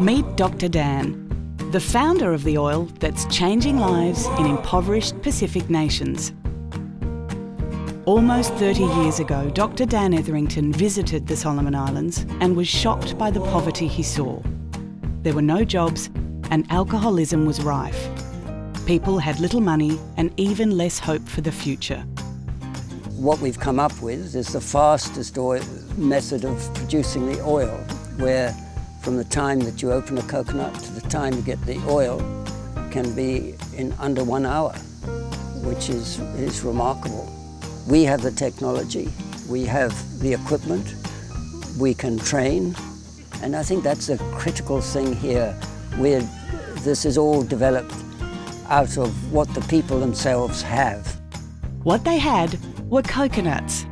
Meet Dr. Dan, the founder of the oil that's changing lives in impoverished Pacific nations. Almost 30 years ago, Dr. Dan Etherington visited the Solomon Islands and was shocked by the poverty he saw. There were no jobs and alcoholism was rife. People had little money and even less hope for the future. What we've come up with is the fastest method of producing the oil, where from the time that you open a coconut to the time you get the oil can be in under one hour, which is, is remarkable. We have the technology, we have the equipment, we can train, and I think that's a critical thing here, where this is all developed out of what the people themselves have. What they had were coconuts.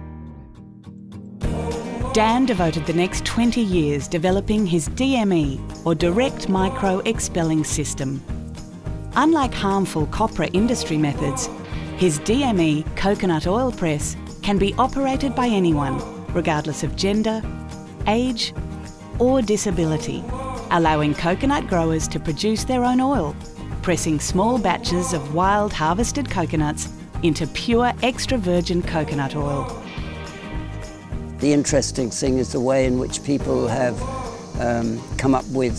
Dan devoted the next 20 years developing his DME, or Direct Micro Expelling System. Unlike harmful copra industry methods, his DME coconut oil press can be operated by anyone, regardless of gender, age, or disability, allowing coconut growers to produce their own oil, pressing small batches of wild harvested coconuts into pure extra virgin coconut oil. The interesting thing is the way in which people have um, come up with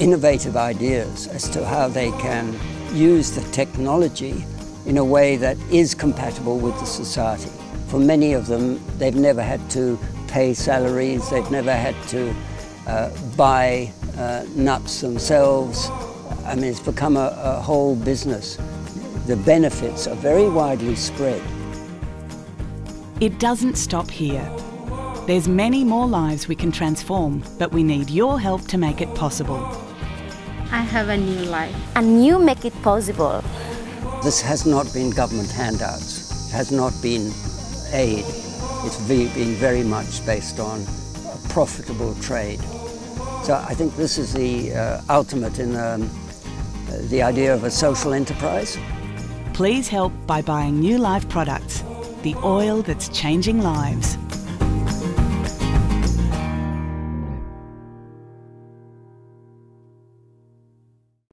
innovative ideas as to how they can use the technology in a way that is compatible with the society. For many of them, they've never had to pay salaries, they've never had to uh, buy uh, nuts themselves. I mean, it's become a, a whole business. The benefits are very widely spread. It doesn't stop here. There's many more lives we can transform, but we need your help to make it possible. I have a new life. And you make it possible. This has not been government handouts, It has not been aid. It's been very much based on a profitable trade. So I think this is the uh, ultimate in um, the idea of a social enterprise. Please help by buying Niulife products, the oil that's changing lives.